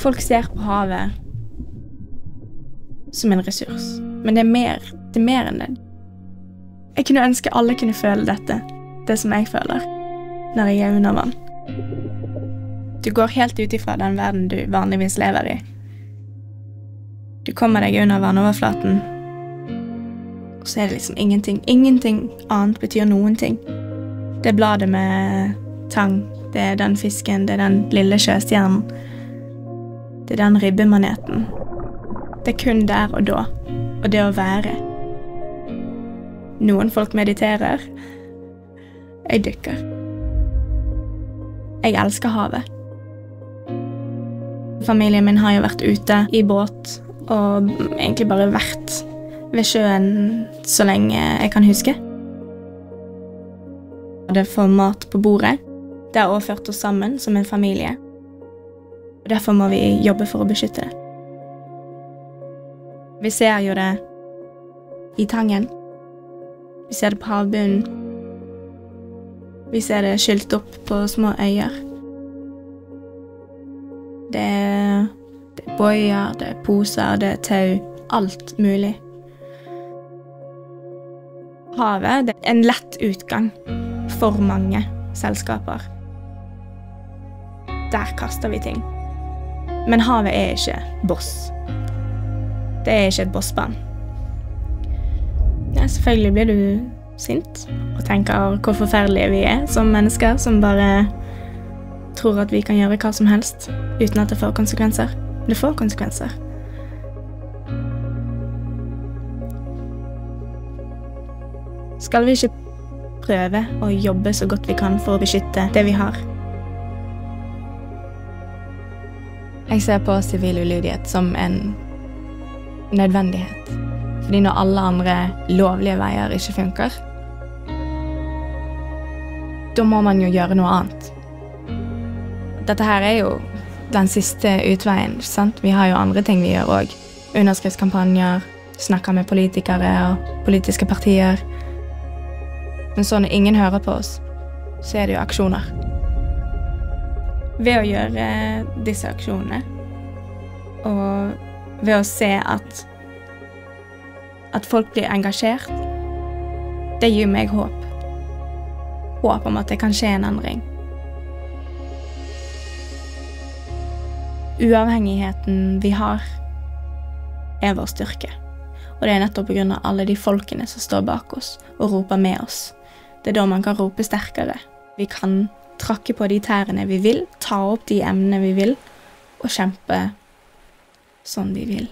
Folk ser på havet som en ressurs, men det er mer, det er mer enn det. Jeg kunne ønske alle kunne føle dette, det som jeg føler, når jeg er under vann. Du går helt ut ifra den verden du vanligvis lever i. Du kommer deg under vannoverflaten, og så er det liksom ingenting. Ingenting annet betyr noen ting. Det er bladet med tang, det er den fisken, det er den lille sjøstjernen. Er den ribbemaneten. Det er kun der og da, og det å være. Noen folk mediterer. Jeg dykker. Jeg elsker havet. Familien min har jo vært ute i båt og egentlig bare vært ved sjøen så lenge jeg kan huske. Det å få mat på bordet, det har også ført oss sammen som en familie. Og Derfor må vi jobbe for å beskytte det. Vi ser jo det i Tangen. Vi ser det på havbunnen. Vi ser det skylt opp på små øyer. Det er, det det er poser, det er tau. Alt mulig. Havet det er en lett utgang for mange selskaper. Der kaster vi ting. Men havet er ikke boss. Det er ikke et bossband. Ja, selvfølgelig blir du sint og tenker hvor forferdelige vi er som mennesker som bare tror at vi kan gjøre hva som helst uten at det får konsekvenser. Det får konsekvenser. Skal vi ikke prøve å jobbe så godt vi kan for å beskytte det vi har? Jeg ser på sivil ulydighet som en nødvendighet. Fordi når alle andre lovlige veier ikke funker, da må man jo gjøre noe annet. Dette her er jo den siste utveien. sant? Vi har jo andre ting vi gjør òg. Underskriftskampanjer, snakker med politikere og politiske partier. Men så når ingen hører på oss, så er det jo aksjoner. Ved å gjøre disse aksjonene, og ved å se at at folk blir engasjert, det gir meg håp. Håp om at det kan skje en endring. Uavhengigheten vi har, er vår styrke. Og det er nettopp av alle de folkene som står bak oss og roper med oss. Det er da man kan rope sterkere. Vi kan trakke på de tærne vi vil, ta opp de emnene vi vil, og kjempe sånn vi vil.